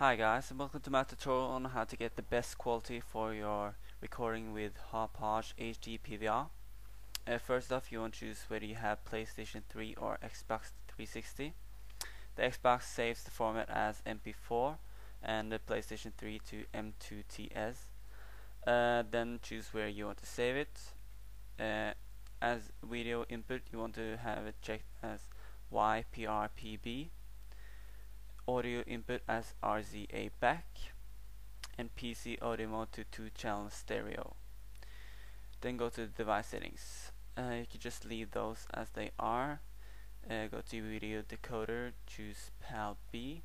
Hi guys and welcome to my tutorial on how to get the best quality for your recording with Hauppauge HD PVR. Uh, first off you want to choose whether you have PlayStation 3 or Xbox 360. The Xbox saves the format as MP4 and the PlayStation 3 to M2TS. Uh, then choose where you want to save it. Uh, as video input you want to have it checked as YPRPB audio input as RCA back and PC audio mode to 2 channel stereo. Then go to the device settings. Uh, you can just leave those as they are. Uh, go to video decoder choose PAL B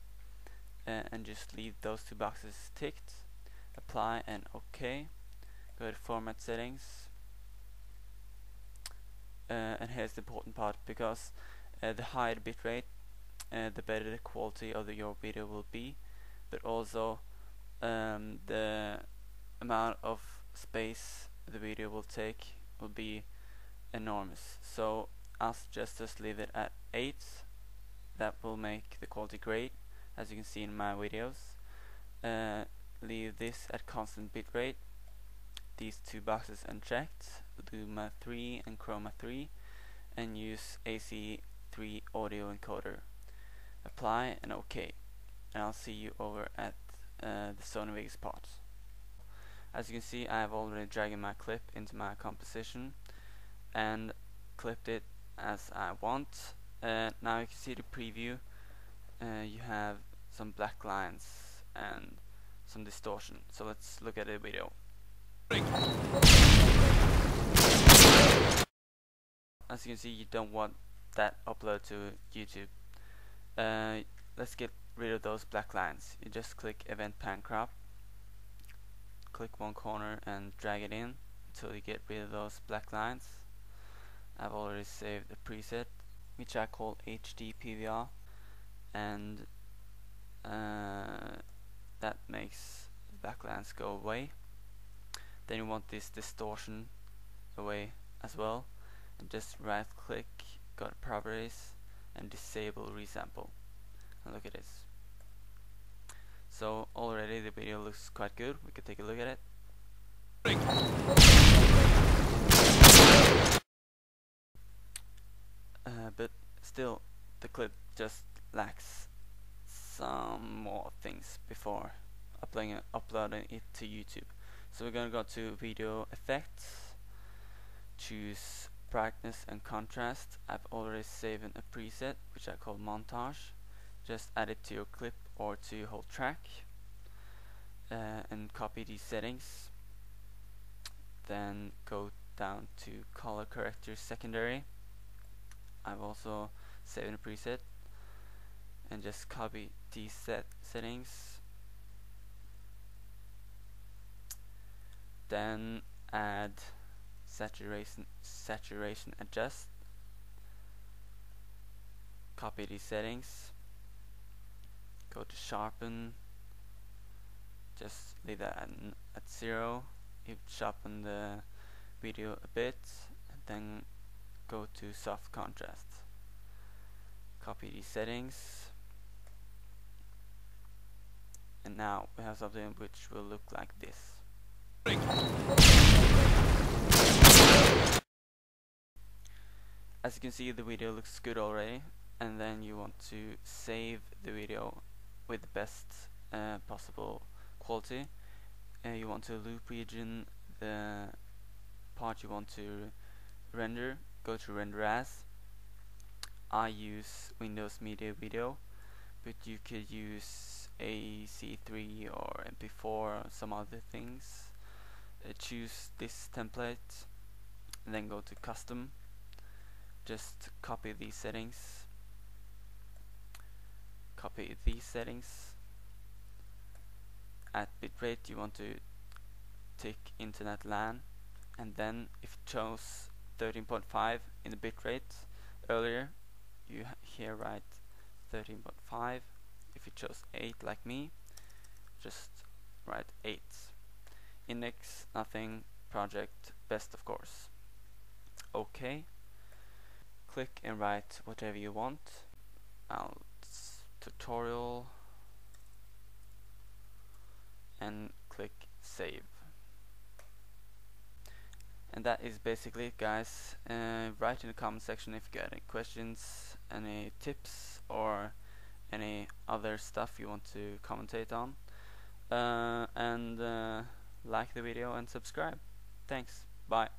uh, and just leave those two boxes ticked. Apply and OK. Go to format settings. Uh, and here's the important part because uh, the higher bitrate uh, the better the quality of the, your video will be. But also um, the amount of space the video will take will be enormous. So I'll suggest just leave it at 8 that will make the quality great as you can see in my videos. Uh, leave this at constant bitrate. These two boxes unchecked Luma 3 and Chroma 3 and use AC3 audio encoder apply and OK and I'll see you over at uh, the Sony Vegas part. As you can see I have already dragged my clip into my composition and clipped it as I want. Uh, now you can see the preview uh, you have some black lines and some distortion so let's look at the video. As you can see you don't want that upload to YouTube uh, let's get rid of those black lines. You just click event pan crop. Click one corner and drag it in until you get rid of those black lines. I've already saved a preset which I call HD PVR and uh, that makes the black lines go away. Then you want this distortion away as well. And just right click go to properties and disable resample. And look at this. So already the video looks quite good. We could take a look at it. Uh, but still the clip just lacks some more things before uploading it, uploading it to YouTube. So we're gonna go to video effects. Choose brightness and contrast I've already saved a preset which I call montage. Just add it to your clip or to your whole track uh, and copy these settings. Then go down to color corrector secondary. I've also saved a preset and just copy these set settings. Then add saturation saturation adjust. Copy these settings. Go to sharpen. Just leave that at, at zero. You sharpen the video a bit and then go to soft contrast. Copy these settings. And now we have something which will look like this as you can see the video looks good already and then you want to save the video with the best uh, possible quality. Uh, you want to loop region the part you want to render go to render as. I use Windows Media Video but you could use AC3 or MP4 or some other things. Uh, choose this template and then go to custom just copy these settings. Copy these settings. At bitrate you want to tick internet LAN. And then if you chose 13.5 in the bitrate earlier you here write 13.5 if you chose 8 like me just write 8 index nothing. Project best of course. Okay click and write whatever you want. I'll tutorial and click save. And that is basically it guys. Uh, write in the comment section if you got any questions any tips or any other stuff you want to commentate on. Uh, and uh, like the video and subscribe. Thanks. Bye